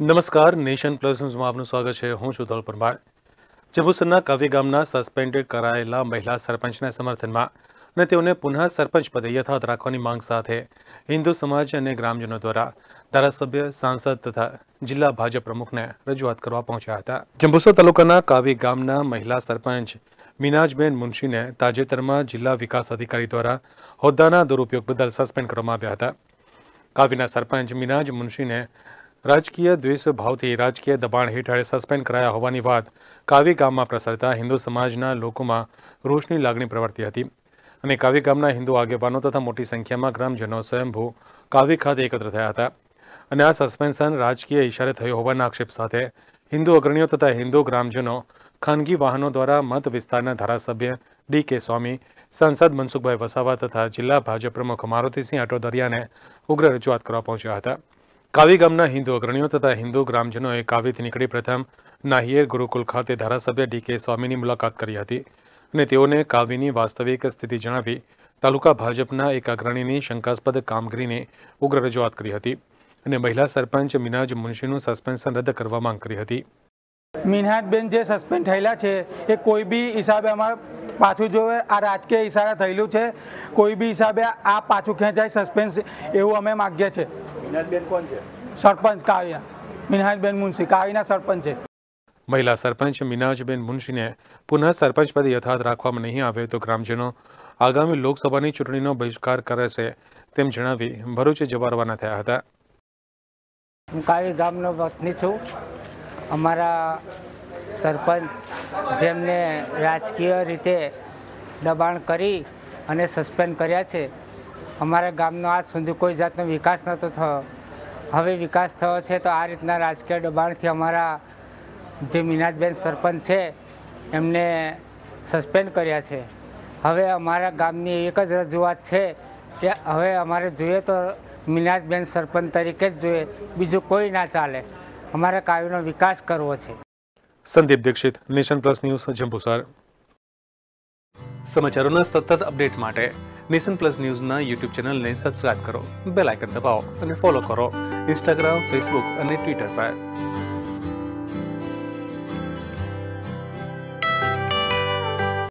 નમસ્કાર nation plus ન્યૂઝમાં આપનું સ્વાગત છે હું છું ધોલ પરમાર જંબુસરના કવિ ગામના સસ્પેન્ડેડ કરાયેલા મહિલા સરપંચના સમર્થનમાં અને તેઓને પુનઃ સરપંચ પદે યથાવત રાખવાની માંગ સાથે હિન્દુ સમાજ અને ગ્રામજનો દ્વારા ધારાસભ્ય સાંસદ તથા જિલ્લા ભાજપ પ્રમુખને રજૂઆત કરવા પહોંચ્યા હતા જંબુસર તાલુકાના કાવી ગામના મહિલા સરપંચ મીનાજબેન મુનશીને તાજેતરમાં જિલ્લા વિકાસ અધિકારી દ્વારા હોદ્દાના દુરુપયોગ બદલ સસ્પેન્ડ કરવામાં આવ્યા હતા કાવીના સરપંચ મિનાજ મુનશીને રાજકીય દ્વેષ ભાવથી રાજકીય દબાણ હેઠળ સસ્પેન્ડ કરાયા હોવાની વાત કાવી ગામમાં પ્રસરતા હિન્દુ સમાજના લોકોમાં રોષની લાગણી પ્રવર્તી હતી અને કાવી ગામના હિન્દુ આગેવાનો તથા મોટી સંખ્યામાં ગ્રામજનો સ્વયંભૂ કાવી ખાતે એકત્ર થયા હતા અને આ સસ્પેન્શન રાજકીય ઇશારે થયો હોવાના આક્ષેપ સાથે હિન્દુ અગ્રણીઓ તથા હિન્દુ ગ્રામજનો ખાનગી વાહનો દ્વારા મત વિસ્તારના ધારાસભ્ય ડી કે સ્વામી સાંસદ મનસુખભાઈ વસાવા તથા જિલ્લા ભાજપ પ્રમુખ મારુતિસિંહ આટોદરિયાને ઉગ્ર રજૂઆત કરવા પહોંચ્યા હતા કાવી ગામના હિન્દુ અગ્રણીઓ તથા હિન્દુ ગ્રામજનોએ કાવીથી નીકળી પ્રથમ નાહિયેર ગુરુકુલ ખાતે ધારાસભ્ય ડી કે સ્વામીની મુલાકાત કરી હતી અને તેઓને કાવીની વાસ્તવિક સ્થિતિ જણાવી તાલુકા ભાજપના એક અગ્રણીની શંકાસ્પદ કામગીરીની ઉગ્ર રજૂઆત કરી હતી અને મહિલા સરપંચ મિનાજ મુનશીનું સસ્પેન્શન રદ કરવા માંગ કરી હતી મિનહાજબેન જે સસ્પેન્ડ થયેલા છે એ કોઈ બી હિસાબે અમારે પાછું જોવે આ રાજકીય હિસાબે થયેલું છે કોઈ બી હિસાબે આ પાછું ખેંચાય સસ્પેન્સ એવું અમે માગીએ છીએ વિનાશબેન કોણ છે સરપંચ કાવ્યા મિનહાજબેન મુનશી કાવ્યના સરપંચ છે મહિલા સરપંચ મિનાજબેન મુનશીને પુનઃ સરપંચ પદે યથાવત રાખવામાં નહીં આવે તો ગ્રામજનો આગામી લોકસભાની ચૂંટણીનો બહિષ્કાર કરે છે તેમ જણાવી ભરૂચ જવા રવાના થયા હતા હું કાવી ગામનો વતની છું અમારા સરપંચ જેમને રાજકીય રીતે દબાણ કરી અને સસ્પેન્ડ કર્યા છે. અમારા ગામનો આજ સુધી કોઈ જાતનો વિકાસ નહોતો થયો. હવે વિકાસ થયો છે તો આ રીતના રાજકીય દબાણથી અમારા જે મીનાજબેન સરપંચ છે, એમને સસ્પેન્ડ કર્યા છે. હવે અમારા ગામની એક જ રજૂઆત છે કે હવે અમારે જોઈએ તો મીનાજબેન સરપંચ તરીકે જ જોઈએ. બીજું કોઈ ના ચાલે. અમારે કાવ્યનો વિકાસ કરવો છે. Sandeep Dixit, nation plus news, Jambusar. સમાચારોના સતત અપડેટ માટે નેશન પ્લસ ન્યૂઝના યુટ્યુબ ચેનલને સબસ્ક્રાઇબ કરો, બેલ આઇકન દબાવો અને ફોલો કરો ઇન્સ્ટાગ્રામ, ફેસબુક અને ટ્વિટર પર.